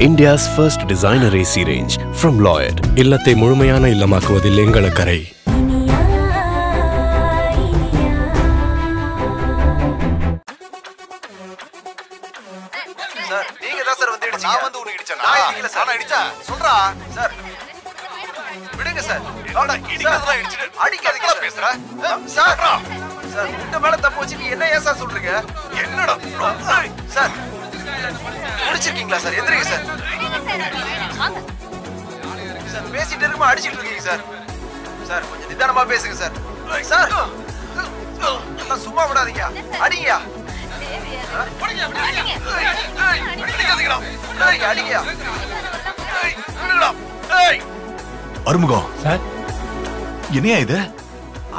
India's first designer AC range from Lloyd. இல்லத்தை முழுமையான இல்லமாக்குவதில் எங்கள் அக்கறை சார் நீங்க தான் சார் வந்து இடிச்சீங்க. நான் வந்து உன்னை இடிச்சேனா? நான் இடிக்கல சார். நான் இடிச்சேன் சொல்றா. சார் விடுங்க சார். ஆனா இடிக்கிறதுலாம் இடிச்சிட்டு. அடிக்காதீங்க பேசுற? சார் சார் உங்க மேல தப்பு வச்சு நீங்க என்ன ஏன் சார் சொல்றீங்க? என்னடா சார் குடிச்சிருக்கீங்களா சார்? எந்திரிங்க சார். சார் பேசிட்டு இருக்குமா அடிச்சிட்டு இருக்கீங்க சார். சார் கொஞ்சம் நிதானமா பேசுங்க சார். சார் சும்மா விடாதீங்க. அடிங்கயா அருமுகம் சார். என்னையா இது?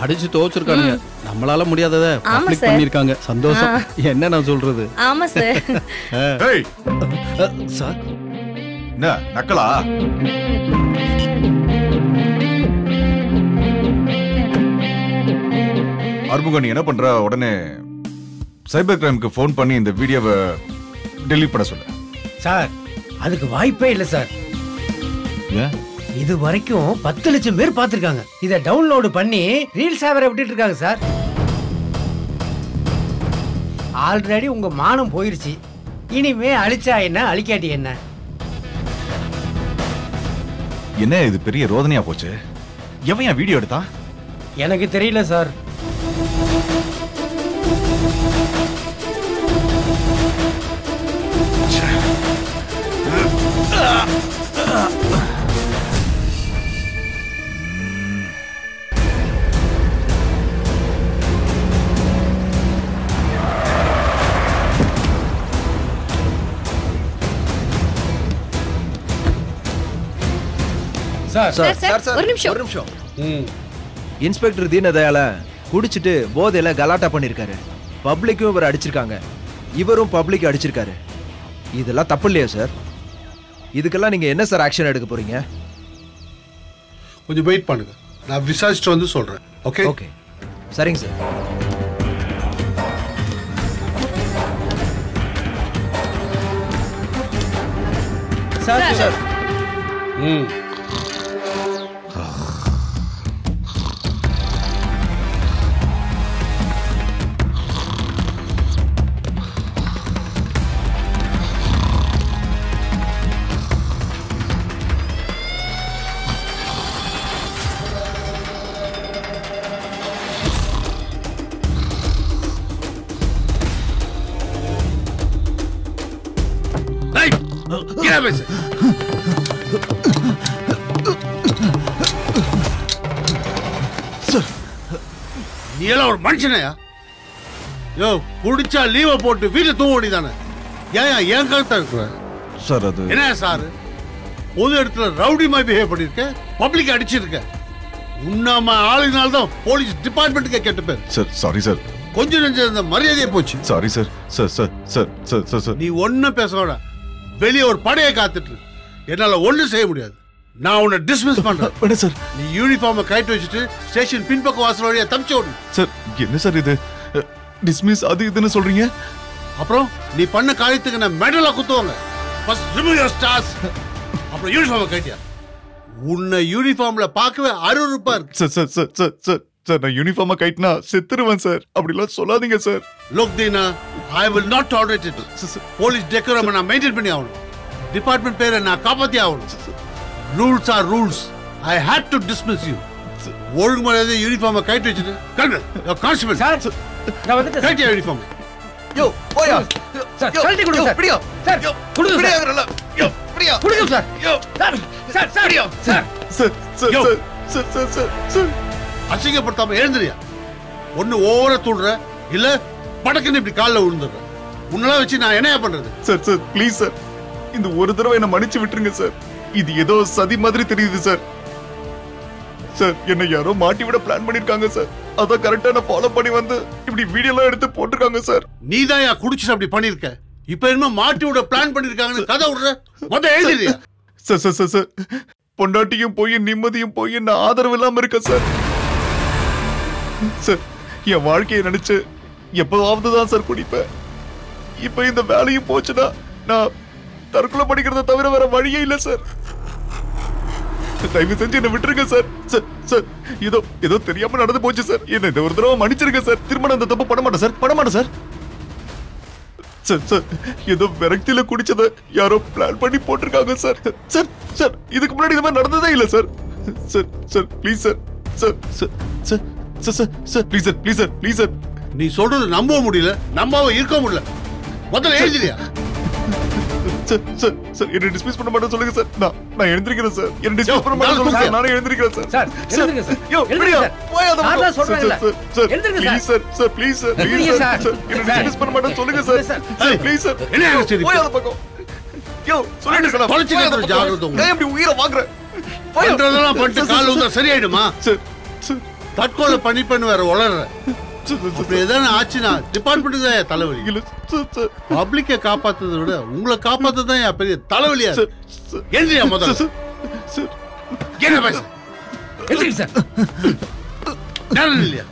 அடிச்சு துவச்சிருக்கானுங்க. நம்மளால முடியாதத பப்ளிக். பண்ணிருக்காங்க சந்தோஷம். என்ன நான் சொல்றது? ஆமா சார். ஏய். சார். என்ன நக்கலா? அருமுகம் நீ என்ன பண்ற? உடனே சைபர் கிரைம்க்கு ஃபோன் பண்ணி இந்த வீடியோவை டெலீட் பண்ண சொல்லு. சார் அதுக்கு வாய்ப்பே இல்லை சார். ஏன்? இது வரைக்கும் பத்து லட்சம் பேர் பார்த்திருக்காங்க. இதை டவுன்லோடு பண்ணி ரீல்ஸ் வேற விட்டுட்டு இருக்காங்க சார். ஆல்ரெடி உங்க மானம் போயிருச்சு. இனிமே அழிச்சா என்ன அழிக்காட்டி என்ன? என்ன இது பெரிய ரோதனையா போச்சு? எவன் வீடியோ எடுத்தான்? எனக்கு தெரியல சார். சார். சார் சார் ஒரு நிமிஷம். ஒரு நிமிஷம். ம். இன்ஸ்பெக்டர் தீனதயால குடிச்சிட்டு போதையில கலாட்டா பண்ணிருக்காரு பப்ளிக்கும் இவர் அடிச்சிருக்காங்க. இவரும் பப்ளிக் அடிச்சிருக்காரு. இதெல்லாம் தப்பு இல்லையா சார்? இதுக்கெல்லாம் நீங்க என்ன சார் ஆக்ஷன் எடுக்க போறீங்க? கொஞ்சம் வெயிட் பண்ணுங்க. நான் விசாரிச்சுட்டு வந்து சொல்றேன். ஓகே ஓகே சரிங்க சார். சார். சார் ம். டேய், என்ன பேசு நீ எல்லாம் ஒரு மனுஷனையா? யோ குடிச்சா லீவை போட்டு வீட்டுல தூங்க வேண்டியதானே ஏன் ஏன் கழுத்தா இருக்கிற? சார் அது என்ன சார்? பொது இடத்துல ரவுடி மாதிரி பிஹேவ் பண்ணிருக்க பப்ளிக் அடிச்சிருக்க? உன்னாம ஆளுனால தான் போலீஸ் டிபார்ட்மெண்ட்டுக்கே கெட்ட பேர். Sir sorry sir. கொஞ்சம் நெஞ்சம் இந்த மரியாதையே போச்சு. Sorry sir. Sir sir sir sir sir sir. நீ ஒன்னும் பேச வேணாம். வெளியே ஒரு படையை காத்துட்டு. என்னால ஒண்ணும் செய்ய முடியாது. நான் உன்னை டிஸ்மிஸ் பண்றேன். வேணா சார்? நீ யூனிஃபார்மை கைட்டு வச்சுட்டு ஸ்டேஷன் பின்பக்க வாசல் வழியா தப்பிச்சு ஓடு. சார் என்ன சார் இது? டிஸ்மிஸ் அது இதுன்னு சொல்றீங்க? அப்புறம் நீ பண்ண காரியத்துக்கு நான் மெடலா குத்துவாங்க? ஃபர்ஸ்ட் ரிமூவ் யுவர் ஸ்டார்ஸ் அப்புறம் யூனிஃபார்மை கைட்டியா உன்னை யூனிஃபார்ம்ல பார்க்கவே அருவருப்பா இருக்கு. Sir sir sir sir sir sir நான் யூனிஃபார்மா கைட்டினா செத்துருவேன் சார். அப்படிலாம் சொல்லாதீங்க sir. Look Dheena I will not tolerate it police decorum நான் மெயின்டைன் பண்ணி ஆகணும். டிபார்ட்மெண்ட் பேரை நான் காப்பாத்தி ஆகணும். Rules are rules I hate to dismiss you ஒழுங்கு மரியாதை யூனிஃபார்மை கைட்டு வச்சுட்டு கண்டு கான்ஸ்டபிள் சார் நான் வந்துட்டேன் யூனிஃபார்ம் யோ போயா? சார், கழட்டி கொடுங்க சார். பிடியா? சார், யோ, கொடுங்க சார். பிடியாங்கறல. யோ பிடியா? கொடுங்க சார் யோ sir sir sir பிடியா? Sir sir sir. Sir sir sir sir அசிங்கப்படுத்தாம எழுந்துறியா? ஒண்ணு ஓவர துடுற இல்ல படக்குன்னு இப்படி காலில் விழுந்துடுற உன்னெல்லாம் வச்சு நான் என்னையா பண்றது? சார் சார் ப்ளீஸ் சார் இந்த ஒரு தடவை என்ன மன்னிச்சு விட்டுருங்க சார் இது ஏதோ சதி மாதிரி தெரியுது சார் சார் என்ன யாரோ மாட்டி விட பிளான் பண்ணிருக்காங்க சார் அதான் கரெக்டா நான் ஃபாலோ பண்ணி வந்து இப்படி வீடியோலாம் எடுத்து போட்டிருக்காங்க சார் நீ தான் யா குடிச்சிட்டு அப்படி பண்ணிருக்க. இப்ப என்ன மாட்டி விட பிளான் பண்ணிருக்காங்கன்னு கதை விடுற? மொத்த எழுதிறியா சார் சார் சார் சார் பொண்டாட்டியும் போய் நிம்மதியும் போய் நான் ஆதரவு இல்லாம இருக்கேன் சார் சார் என் வாழ்க்கையை நினைச்சு எப்பவாவது தான் சார் குடிப்பேன். இப்ப இந்த வேலையும் போச்சுன்னா நான் தற்கொலை பண்ணிக்கிறத தவிர வேற வழியே இல்ல சார் தயவு செஞ்சு என்ன விட்டுருங்க சார் சார் சார் ஏதோ ஏதோ தெரியாம நடந்து போச்சு சார் என்ன இந்த ஒரு தடவை மன்னிச்சிருங்க சார் திரும்ப அந்த தப்பு பண்ண மாட்டேன் சார் பண்ண மாட்டேன் சார் சார் சார் ஏதோ விரக்தியில குடிச்சத யாரோ பிளான் பண்ணி போட்டிருக்காங்க சார் சார் சார் இதுக்கு முன்னாடி இந்த மாதிரி நடந்ததே இல்ல sir sir sir please sir sir sir sir sir sir sir please sir please sir please sir நீ சொல்றது நம்ப முடியல நம்பாம இருக்க முடியல. முதல்ல எழுதிரியா சார் சார் சார் என்ன டிஸ்மிஸ் பண்ண மாட்டேன் சொல்லுங்க சார் நான் நான் எழுந்திருக்கிறேன் சார் என்ன டிஸ்மிஸ் பண்ண மாட்டேன் சொல்லுங்க சார் நானே எழுந்திருக்கிறேன் சார் சார், எழுந்திருங்க சார். யோ எழுந்திருங்க சார். நான் தான் சொல்றேன்ல. Sir எழுந்திருங்க please sir. Sir sir please sir please sir sir. என்ன சார். டிஸ்மிஸ் பண்ண மாட்டேன் சொல்லுங்க sir sir. Sir please sir என்ன ஆச்சு? போயாத பக்கம் யோ சொல்லிட்டு சார் தொலைச்சு கேட்கறது ஜாகிரதை. நான் எப்படி உயிரை வாங்குறேன் பண்றதெல்லாம் பண்ணிட்டு கால் வந்தா சரியாயிடுமா சார் சார் தற்கொலை பண்ணி பண்ணி வேற வளர்ற அப்படி ஆச்சுன்னா டிபார்ட்மெண்ட் தான் தலைவலி? பப்ளிக்க காப்பாத்துறதை விட உங்களை காப்பாத்துறது தான் என் பெரிய தலைவலியா முதல்ல. என்ன பேச? எந்திரிங்க சார். நேரம் இல்லையா?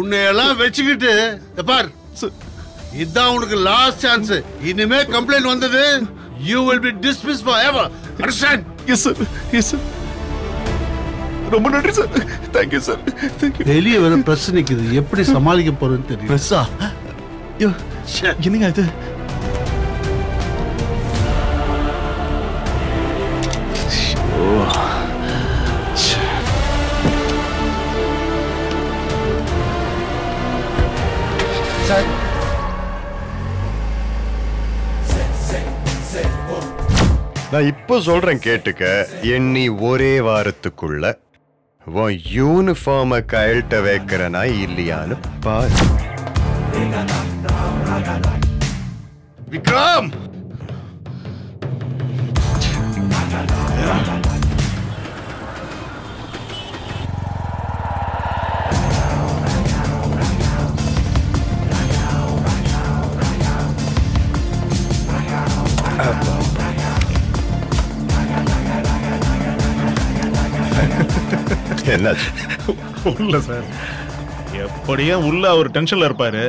உன்னையெல்லாம் வச்சுக்கிட்டு பார். இதான் உனக்கு லாஸ்ட் சான்ஸ் இனிமே கம்ப்ளைண்ட் வந்தது you will be dismiss for ever understand yes sir yes sir ரொம்ப நன்றி சார் தேங்க்யூ சார் தேங்க்யூ வெளியே வர பிரஸ் நிக்குது. எப்படி சமாளிக்க போறேன்னு தெரியும் பிரஸ்ஸா யோ என்னங்க இது? சார் நான் இப்போ சொல்றேன் கேட்டுக்க எண்ணி ஒரே வாரத்துக்குள்ள உன் யூனிஃபார்மை கழட்ட வைக்கிறனா இல்லையான்னு பாரு விக்ரம் என்னாச்சு? இல்ல சார் எப்படியே உள்ள அவர் டென்ஷன்ல இருப்பாரு.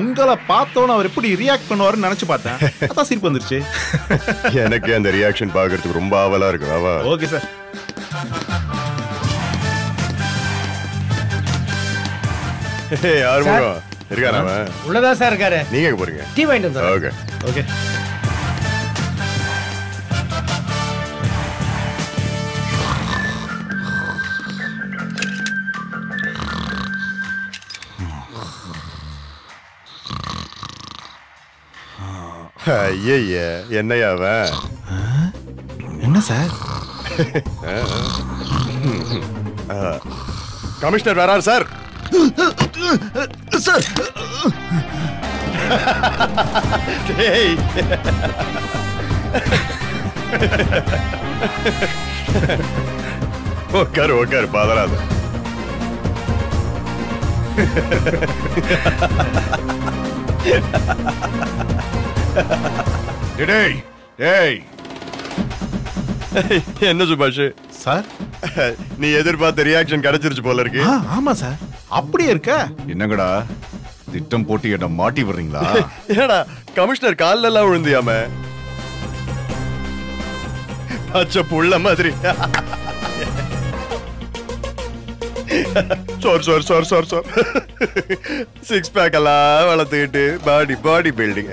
உங்களை பார்த்தோன்னு அவர் எப்படி ரியாக்ட் பண்ணுவாருன்னு நினைச்சு பார்த்தேன். அதான் சிரிப்பு வந்துருச்சு. எனக்கு அந்த ரியாக்ஷன் பார்க்கறதுக்கு ரொம்ப ஆவலா இருக்கு. அவா ஓகே சார் இருக்கான அவன்? உள்ளதா சார் இருக்காரு. நீங்க போறீங்க? டீ வாங்கிட்டு ஓகே ஓகே ஐய என்னையா அவன்? என்ன சார்? கமிஷனர் வரார் சார். சார். டேய். உட்காரு உட்காரு பதறாத. டேய் டேய். என்ன சுபாஷ்? சார்? நீ எதிர்பார்த்த ரியாக்ஷன் கிடைச்சிருச்சு போல இருக்கு. ஆமா சார். அப்படியே இருக்க? என்னங்கடா? திட்டம் போட்டு என்ன மாட்டி வர்றீங்களா ஏடா கமிஷனர் கால்ல எல்லாம் விழுந்தியாம? பச்சை புள்ள மாதிரி. சோர் சோர் சோர் சோர் சோர் சிக்ஸ் பேக் எல்லாம் வளர்த்துக்கிட்டு பாடி பாடி பில்டிங்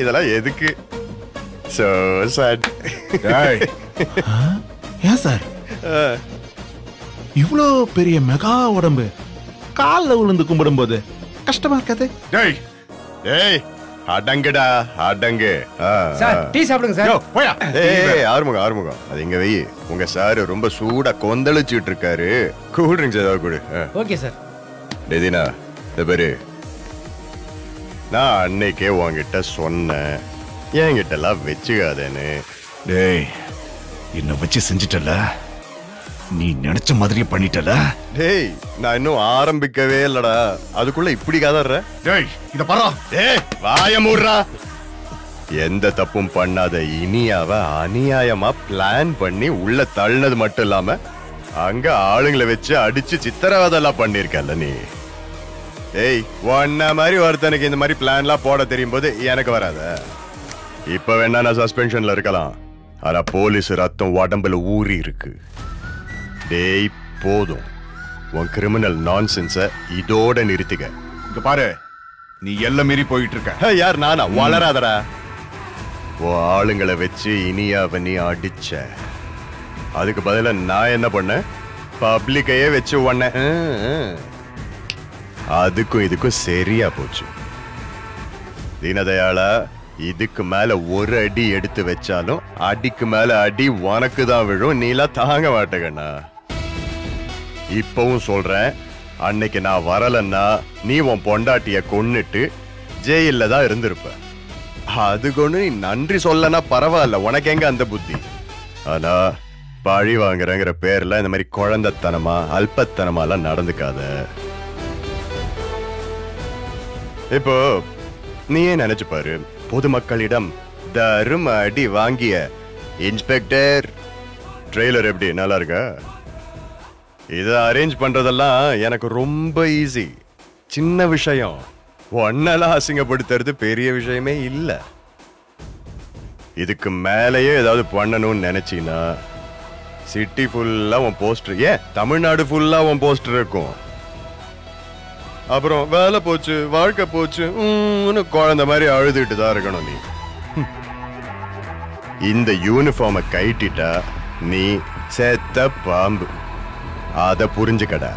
இதெல்லாம் எதுக்கு? சோ சாட் டேய் ஏன் சார் இவ்வளோ பெரிய மெகா உடம்பு. காலில் விழுந்து கும்பிடும்போது கஷ்டமா இருக்காது? டேய் ஏய் அடங்குடா அடங்கு. ஆ, சார். டீ சாப்பிடுங்க சார் யோ போயா. ஏய் ஆறுமுகம் ஆறுமுகம். அது இங்க வை. உங்க சார் ரொம்ப சூடா கொந்தளிச்சுட்டு இருக்காரு. கூல் ட்ரிங்க்ஸ் ஏதாவது கொடு. ஓகே சார் டெதினா இந்த பேரு. நான் அன்னைக்கே உன்கிட்ட சொன்னேன். என்கிட்ட எல்லாம் வச்சுக்காதேன்னு. டேய் என்ன வச்சு செஞ்சிட்டல? நீ நினைச்ச மாதிரியே பண்ணிட்டல? டேய் நான் இன்னும் ஆரம்பிக்கவே இல்லடா. அதுக்குள்ள இப்படி கதற டேய் இத பாரா. டேய் வாய மூடுறா. எந்த தப்பும் பண்ணாத இனியாவ அநியாயமா பிளான் பண்ணி உள்ள தள்ளினது மட்டும் இல்லாம அங்க ஆளுங்களை வச்சு அடிச்சு சித்திரவதெல்லாம் பண்ணிருக்கல நீ. ஏய் உன்ன மாதிரி ஒருத்தனுக்கு இந்த மாதிரி பிளான்லாம் போட தெரியும் போது எனக்கு வராத. இப்ப வேணா நான் சஸ்பென்ஷன்ல இருக்கலாம். ஆனா போலீஸ் ரத்தம் உடம்புல ஊறி இருக்கு. டேய் போதும். உன் கிரிமினல் நான்சென்ஸ இதோட நிறுத்திக்க இங்க பாரு நீ எல்லாம் மீறி போயிட்டு இருக்க யார் நானா? வளராதடா. உன் ஆளுங்களை வச்சு இனியாவ நீ அடிச்ச. அதுக்கு பதிலா நான் என்ன பண்ணேன்? பப்ளிக்கையே வச்சு உன்ன அதுக்கும் இதுக்கும் சரியா போச்சு. தீனதயாளா இதுக்கு மேல ஒரு அடி எடுத்து வச்சாலும் அடிக்கு மேல அடி உனக்கு தான் விழும் நீலாம் தாங்க மாட்டேங்கண்ணா இப்பவும் சொல்றேன் அன்னைக்கு நான் வரலன்னா நீ உன் பொண்டாட்டிய கொன்னுட்டு ஜெயில்ல தான் இருந்திருப்ப. அதுக்கு ஒண்ணு நீ நன்றி சொல்லனா பரவாயில்ல உனக்கு எங்க அந்த புத்தி? ஆனா பழி வாங்குறங்கிற பேர்ல இந்த மாதிரி குழந்தைத்தனமா அல்பத்தனமா எல்லாம் நடந்துக்காத. இப்போ நீயே நினைச்சு பாரு. பொதுமக்களிடம் தரும் அடி வாங்கிய இன்ஸ்பெக்டர் ட்ரெய்லர் எப்படி நல்லா இருக்கா? இதை அரேஞ்ச் பண்றதெல்லாம் எனக்கு ரொம்ப ஈஸி. சின்ன விஷயம். ஒன்னெல்லாம் அசிங்கப்படுத்துறது பெரிய விஷயமே இல்லை. இதுக்கு மேலேயே ஏதாவது பண்ணணும்னு நினைச்சீன்னா சிட்டி ஃபுல்லாக உன் போஸ்டர் ஏன் தமிழ்நாடு ஃபுல்லாக உன் போஸ்டர் இருக்கும். அப்புறம் வேலை போச்சு வாழ்க்கை போச்சு குழந்த மாதிரி அழுதுகிட்டு தான் இருக்கணும் நீ. இந்த யூனிஃபார்மை கைட்டிட்டா நீ செத்த பாம்பு. அதை புரிஞ்சுக்கடா.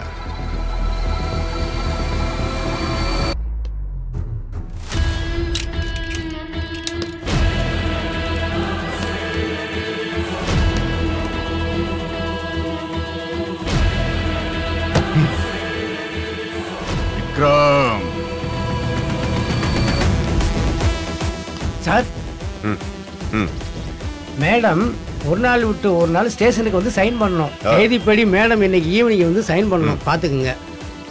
சார். ம், ம். மேடம் ஒரு நாள் விட்டு ஒரு நாள் ஸ்டேஷனுக்கு வந்து சைன் பண்ணணும். ஆ. தேதிப்படி மேடம் இன்னைக்கு ஈவினிங் வந்து சைன் பண்ணணும். பாத்துக்குங்க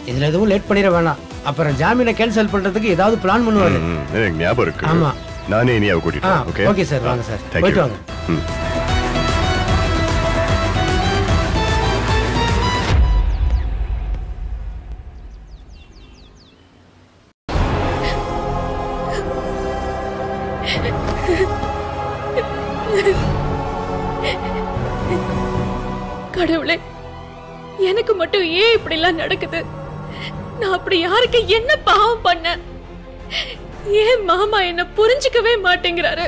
இதுல எதுவும் லேட் பண்ணிட வேணாம். அப்புறம் ஜாமீனை கேன்சல் பண்றதுக்கு ஏதாவது பிளான் பண்ணுவாரு. ஞாபகம் இருக்கு. ஆமா. நானே இனியாவை கூட்டிட்டு ஓகே சார் வாங்க சார் போயிட்டு. வாங்க. ம். கடவுளே எனக்கு மட்டும் ஏன் இப்படி எல்லாம் நடக்குது? நான் அப்படி யாருக்கு என்ன பாவம் பண்ண? ஏன் மாமா என்ன புரிஞ்சுக்கவே மாட்டேங்கிறாரு?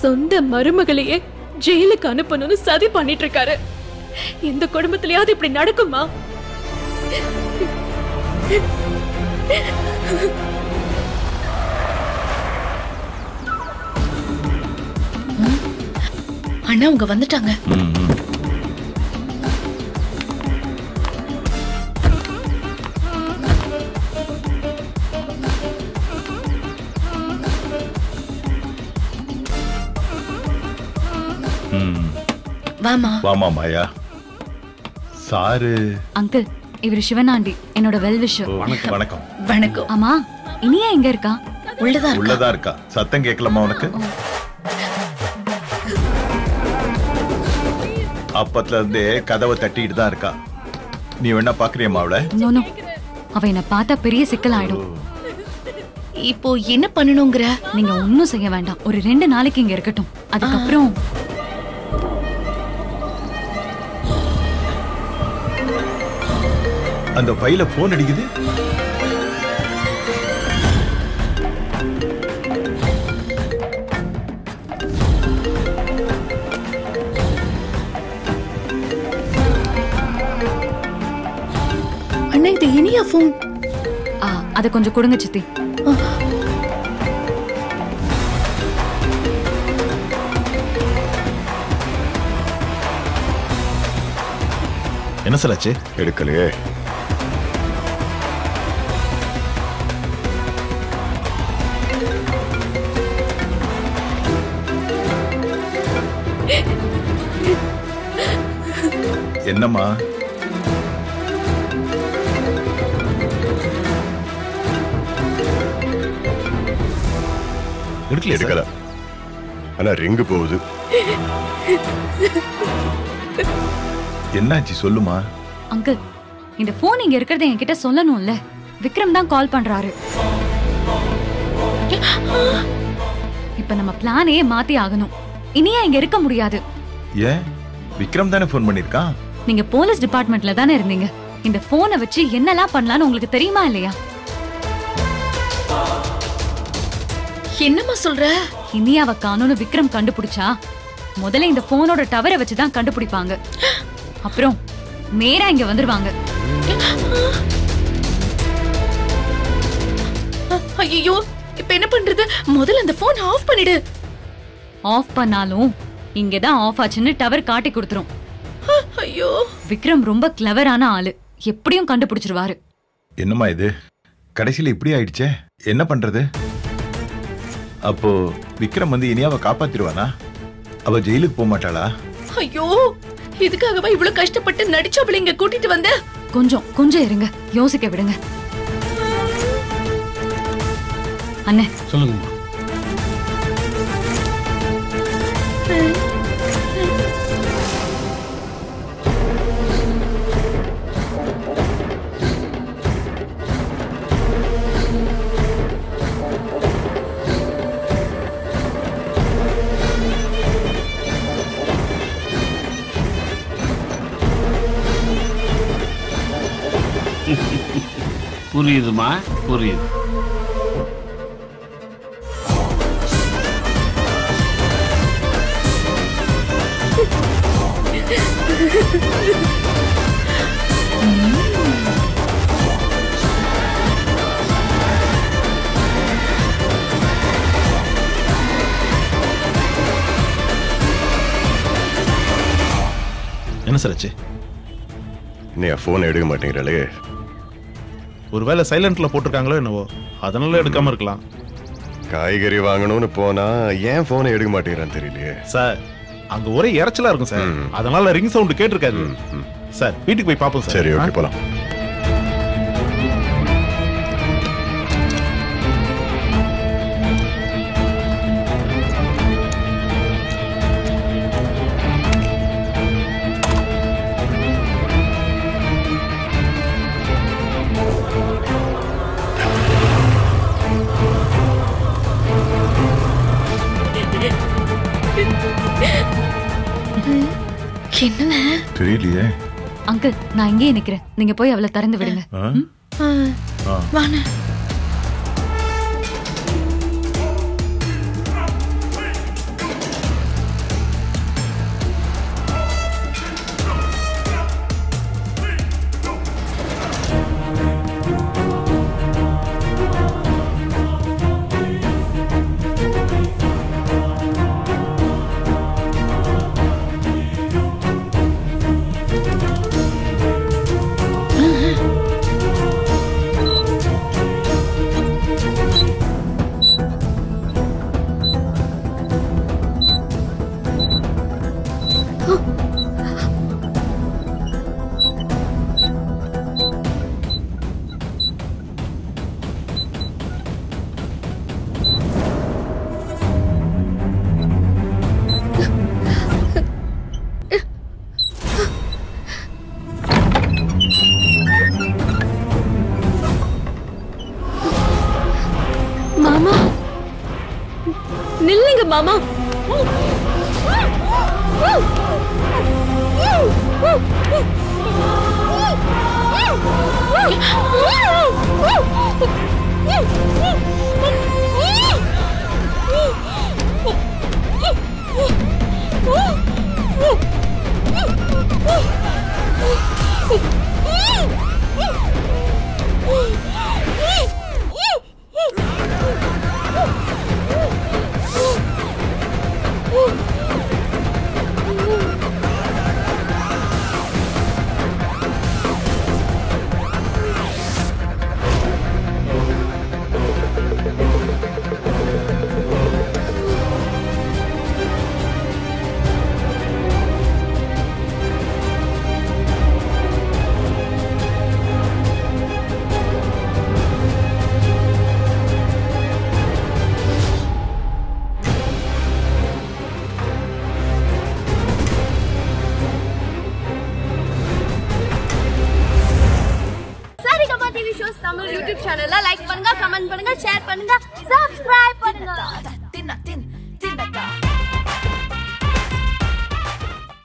சொந்த மருமகளையே ஜெயிலுக்கு அனுப்பணும்னு சதி பண்ணிட்டு இருக்காரு இந்த குடும்பத்திலயாவது இப்படி நடக்குமா? அண்ணா அவங்க வந்துட்டாங்க. வாமா வாமா மாயா. சாரு. அங்கிள் இவர் சிவனாண்டி என்னோட வெல் விஷர் ஓ, வணக்கம் வணக்கம். ஆமா இனியா எங்க இருக்கா? உள்ளதா உள்ளதா இருக்கா? சத்தம் கேட்கலாமா உனக்கு? அப்பத்துல இருந்தே கதவை தட்டிட்டு தான் இருக்கா. நீ வேணா பாக்குறியம்மா அவளை? No no. அவ என்ன பார்த்தா பெரிய சிக்கல் ஆயிடும் இப்போ என்ன பண்ணணுங்கிற? நீங்க ஒன்னும் செய்ய வேண்டாம். ஒரு ரெண்டு நாளைக்கு இங்க இருக்கட்டும். அதுக்கப்புறம் அந்த பையில போன் அடிக்குது? இனியா ஃபோன் ஆ, அத கொஞ்சம் கொடுங்க சித்தி. என்ன சொல்லாச்சு? எடுக்கலையே. என்னம்மா? எடுக்கல எடுக்கல ஆனா ரிங்கு போகுது. என்னாச்சு சொல்லுமா? அங்கிள் இந்த போன் இங்க இருக்கிறத என்கிட்ட சொல்லணும்ல. விக்ரம் தான் கால் பண்றாரு. இப்ப நம்ம பிளானே மாத்தி ஆகணும். இனியா இங்க இருக்க முடியாது. ஏன்? விக்ரம் தானே ஃபோன் பண்ணிருக்கான் நீங்க போலீஸ் டிபார்ட்மெண்ட்ல தானே இருந்தீங்க. இந்த போனை வச்சு என்னெல்லாம் பண்ணலாம்னு உங்களுக்கு தெரியுமா இல்லையா? என்னம்மா சொல்ற? இனியாவை காணும்னு விக்ரம் கண்டுபிடிச்சா முதல்ல இந்த போனோட டவரை வச்சு தான் கண்டுபிடிப்பாங்க. அப்புறம் நேரா இங்க வந்துருவாங்க. ஐயோ இப்ப என்ன பண்றது? முதல்ல அந்த போன் ஆஃப் பண்ணிடு. ஆஃப் பண்ணாலும் இங்கதான் ஆஃப் ஆச்சுன்னு டவர் காட்டி கொடுத்துரும். ஐயோ. விக்ரம் ரொம்ப கிளவரான ஆளு. எப்படியும் கண்டுபிடிச்சிருவாரு. என்னம்மா இது? கடைசியில இப்படி ஆயிடுச்சே? என்ன பண்றது? அப்போ விக்ரம் வந்து இனியாவை காப்பாத்திருவானா அவ ஜெயிலுக்கு போக மாட்டாளா? ஐயோ இதுக்காகவா இவ்வளவு கஷ்டப்பட்டு நடிச்சு அவளை இங்க கூட்டிட்டு வந்த? கொஞ்சம் கொஞ்சம் இருங்க. யோசிக்க விடுங்க. அண்ணே. சொல்லுங்கம்மா. புரியுதுமா? புரியுது. என்ன சார் ஆச்சு? நீ ஃபோன் எடுக்க மாட்டேங்கிறலே. ஒருவேளை சைலண்ட்ல போட்டிருக்காங்களோ என்னவோ அதனால எடுக்காம இருக்கலாம். காய்கறி வாங்கணும்னு போனா ஏன் போனை எடுக்க மாட்டேங்கிறான்னு தெரியலையே. சார் அங்க ஒரே இறைச்சலா இருக்கும் சார். அதனால ரிங் சவுண்ட் கேட்டிருக்காது. சார் வீட்டுக்கு போய் பாப்போம் சார். சரி ஓகே போலாம். என்ன தெரியலையே. அங்கிள் நான் இங்கேயே நிக்கிறேன். நீங்க போய் அவளை திறந்து விடுங்க. ஆ? Oh!